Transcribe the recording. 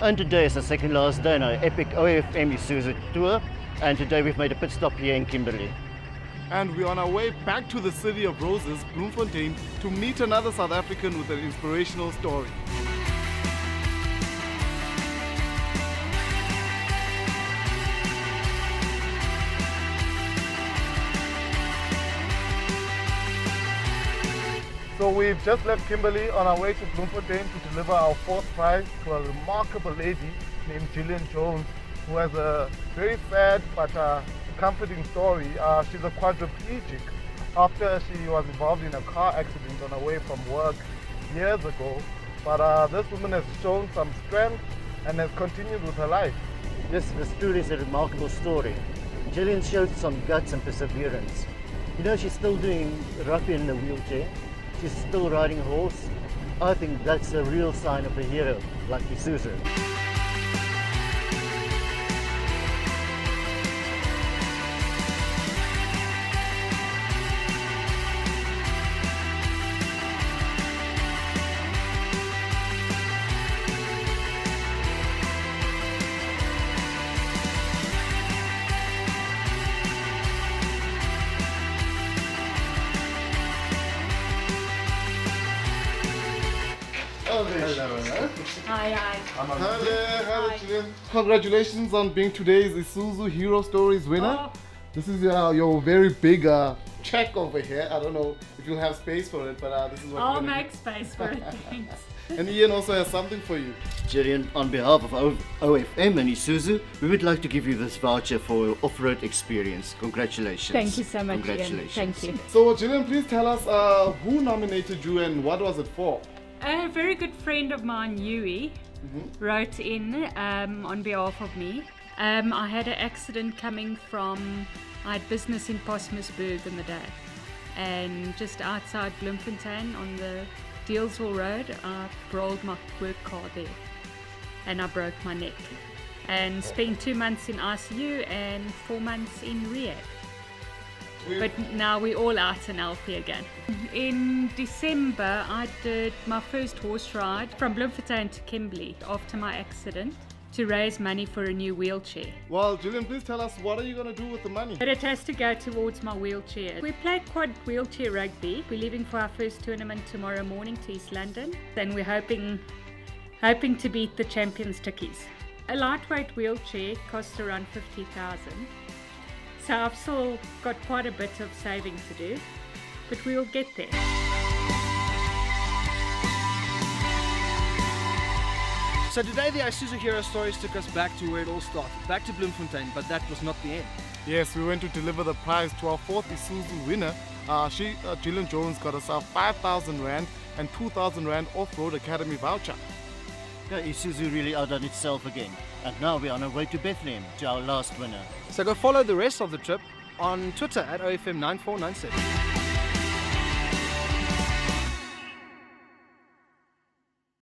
And today is the second last day on our epic OFM Isuzu tour. And today we've made a pit stop here in Kimberley. And we're on our way back to the city of roses, Bloemfontein, to meet another South African with an inspirational story. So we've just left Kimberley on our way to Bloemfontein to deliver our fourth prize to a remarkable lady named Gillian Jones, who has a very sad but uh, comforting story. Uh, she's a quadriplegic after she was involved in a car accident on her way from work years ago. But uh, this woman has shown some strength and has continued with her life. This, this story is a remarkable story. Gillian showed some guts and perseverance. You know, she's still doing rugby in a wheelchair. She's still riding a horse. I think that's a real sign of a hero like Isuzu. Hi, hi. Hi there, hello Hi. Congratulations on being today's Isuzu Hero Stories winner. Oh. This is uh, your very big uh, check over here. I don't know if you'll have space for it, but uh, this is what I'll we're gonna make space for it, thanks. And Ian also has something for you. Gillian, on behalf of O- OFM and Isuzu, we would like to give you this voucher for your off-road experience. Congratulations. Thank you so much, Ian. Congratulations. Thank you. So Gillian, please tell us uh, who nominated you and what was it for? A very good friend of mine, Yui, wrote in um, on behalf of me. Um, I had an accident coming from, I had business in Postmasburg in the day. And just outside Bloemfontein on the Dealesville Road, I rolled my work car there. And I broke my neck. And spent two months in ICU and four months in rehab. But now we're all out and healthy again. In December, I did my first horse ride from Bloemfontein to Kimberley after my accident to raise money for a new wheelchair. Well, Gillian, please tell us what are you going to do with the money? But it has to go towards my wheelchair. We play quad wheelchair rugby. We're leaving for our first tournament tomorrow morning to East London, and we're hoping hoping to beat the champions Tukkies. A lightweight wheelchair costs around fifty thousand. So I've still got quite a bit of saving to do, but we'll get there. So today the Isuzu Hero Stories took us back to where it all started, back to Bloemfontein, but that was not the end. Yes, we went to deliver the prize to our fourth Isuzu winner. Uh, she, uh, Gillian Jones, got herself 5,000 Rand and 2,000 Rand off-road academy voucher. Yeah, Isuzu really outdone itself again. And now we're on our way to Bethlehem, to our last winner. So go follow the rest of the trip on Twitter at OFM9497.